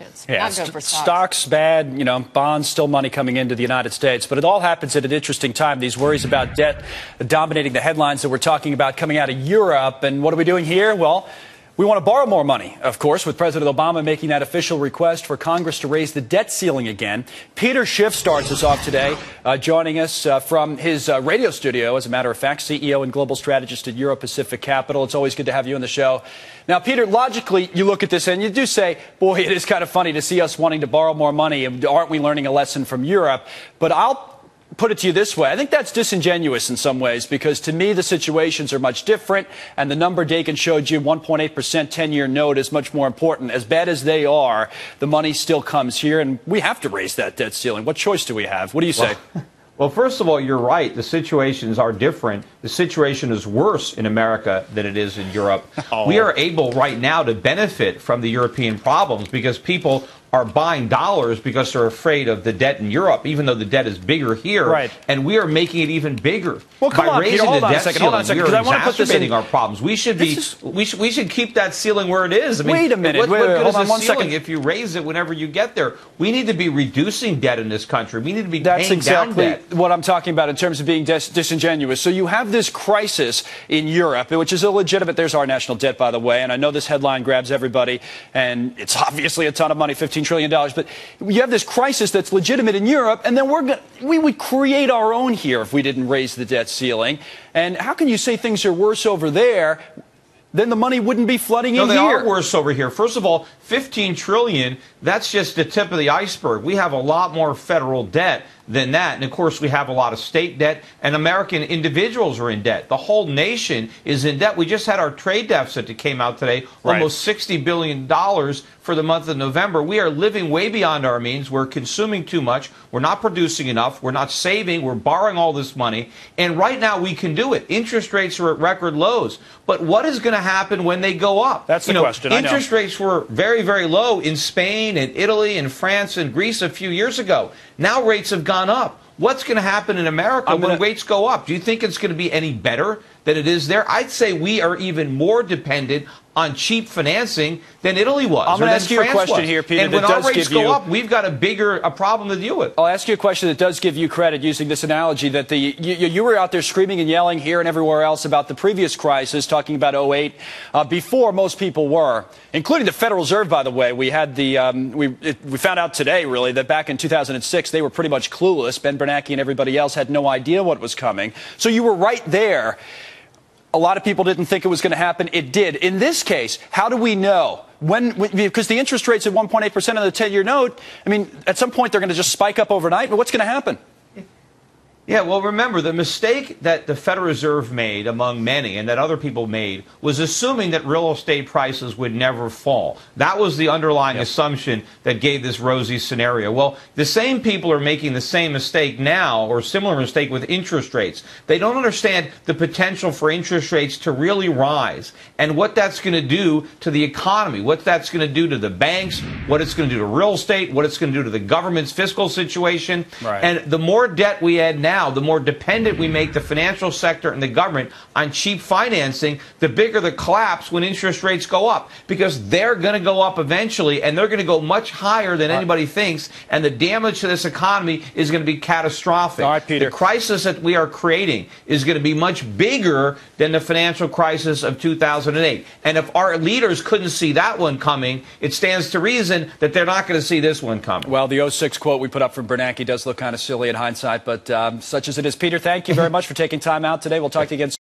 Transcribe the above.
markets. Yeah, Not good for stocks. stocks bad, you know, bonds still money coming into the United States, but it all happens at an interesting time. These worries about debt dominating the headlines that we're talking about coming out of Europe, and what are we doing here? Well. We want to borrow more money, of course, with President Obama making that official request for Congress to raise the debt ceiling again. Peter Schiff starts us off today, uh, joining us uh, from his uh, radio studio, as a matter of fact, CEO and global strategist at Euro Pacific Capital. It's always good to have you on the show. Now, Peter, logically, you look at this and you do say, boy, it is kind of funny to see us wanting to borrow more money. Aren't we learning a lesson from Europe? But I'll put it to you this way. I think that's disingenuous in some ways because to me the situations are much different and the number Dagen showed you, 1.8% 10 year note, is much more important. As bad as they are, the money still comes here and we have to raise that debt ceiling. What choice do we have? What do you say? Well, well, first of all, you're right. The situations are different. The situation is worse in America than it is in Europe. Oh. We are able right now to benefit from the European problems because people are buying dollars because they're afraid of the debt in Europe, even though the debt is bigger here. Right. And we are making it even bigger well, come by on, raising Peter, hold the on debt a second, ceiling. Hold on a second, we are I want to put this in, our problems. We should be. Is, we should. We should keep that ceiling where it is. I mean, wait a minute. What, wait, what wait, good is on a ceiling second. if you raise it whenever you get there? We need to be reducing debt in this country. We need to be That's paying exactly down debt. what I'm talking about in terms of being dis- disingenuous. So you have this crisis in Europe, which is illegitimate. There's our national debt, by the way, and I know this headline grabs everybody, and it's obviously a ton of money, 15 trillion dollars. But you have this crisis that's legitimate in Europe, and then we're go- we would create our own here if we didn't raise the debt ceiling. And how can you say things are worse over there? Then the money wouldn't be flooding no, in they here. are worse over here. First of all, 15 trillion, that's just the tip of the iceberg. We have a lot more federal debt than that. And of course, we have a lot of state debt, and American individuals are in debt. The whole nation is in debt. We just had our trade deficit that came out today, Right. almost $60 billion for the month of November. We are living way beyond our means. We're consuming too much. We're not producing enough. We're not saving. We're borrowing all this money. And right now, we can do it. Interest rates are at record lows. But what is going to happen when they go up? That's the know, question. I know. Interest rates were very, very low in Spain and Italy and France and Greece a few years ago. Now rates have gone up. What's going to happen in America I'm when gonna- rates go up? Do you think it's going to be any better than it is there? I'd say we are even more dependent on cheap financing than Italy was. I'm gonna than ask you a France question was. here, Peter, And when our rates go you- up, we've got a bigger a problem to deal with. I'll ask you a question that does give you credit using this analogy that the you, you were out there screaming and yelling here and everywhere else about the previous crisis, talking about 08, uh, before most people were, including the Federal Reserve, by the way. We had the um, we it, we found out today really that back in 2006 they were pretty much clueless. Ben Bernanke and everybody else had no idea what was coming. So you were right there. A lot of people didn't think it was going to happen. It did. In this case, how do we know? When, because the interest rate's at 1.8% on the 10 year note, I mean, at some point they're going to just spike up overnight, but what's going to happen? Yeah, well, remember, the mistake that the Federal Reserve made, among many, and that other people made, was assuming that real estate prices would never fall. That was the underlying assumption that gave this rosy scenario. Well, the same people are making the same mistake now, or similar mistake with interest rates. They don't understand the potential for interest rates to really rise and what that's going to do to the economy, what that's going to do to the banks, what it's going to do to real estate, what it's going to do to the government's fiscal situation. Right. And the more debt we add now, the more dependent we make the financial sector and the government on cheap financing, the bigger the collapse when interest rates go up. Because they're going to go up eventually, and they're going to go much higher than anybody thinks, and the damage to this economy is going to be catastrophic. All right, Peter. The crisis that we are creating is going to be much bigger than the financial crisis of 2008. And if our leaders couldn't see that one coming, it stands to reason that they're not going to see this one coming. Well, the 06 quote we put up from Bernanke does look kind of silly in hindsight, but um, such as it is. Peter, thank you very much for taking time out today. We'll talk to you again soon.